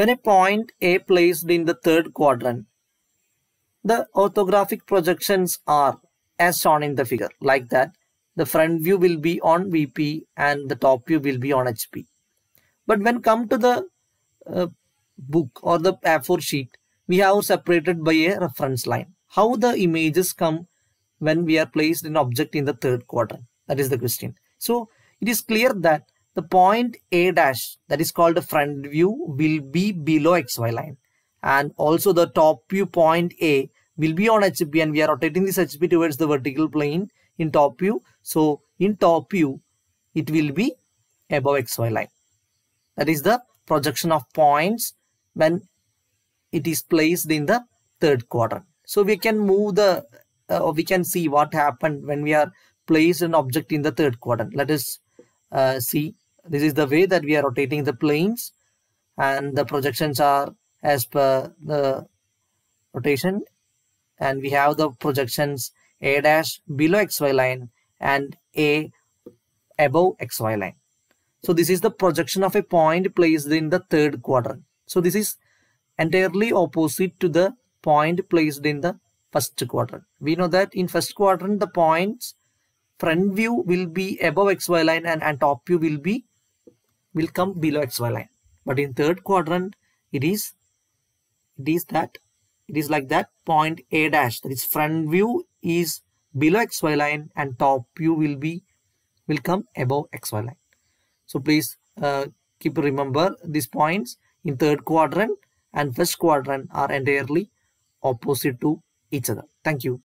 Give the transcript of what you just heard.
When a point A placed in the third quadrant, the orthographic projections are as shown in the figure like that. The front view will be on VP and the top view will be on HP. But when come to the uh, book or the A4 sheet, we have separated by a reference line. How the images come when we are placed an object in the third quadrant? That is the question. So it is clear that the point A dash that is called the front view will be below XY line and also the top view point A will be on HP and we are rotating this HP towards the vertical plane in top view. So in top view it will be above XY line. That is the projection of points when it is placed in the third quadrant. So we can move the, uh, we can see what happened when we are placed an object in the third quadrant. Let us uh, see. This is the way that we are rotating the planes and the projections are as per the rotation and we have the projections a dash below xy line and a above xy line. So this is the projection of a point placed in the third quadrant. So this is entirely opposite to the point placed in the first quadrant. We know that in first quadrant the points front view will be above xy line and, and top view will be will come below xy line. But in third quadrant it is it is that it is like that point A dash that is front view is below xy line and top view will be will come above xy line. So please uh, keep remember these points in third quadrant and first quadrant are entirely opposite to each other. Thank you.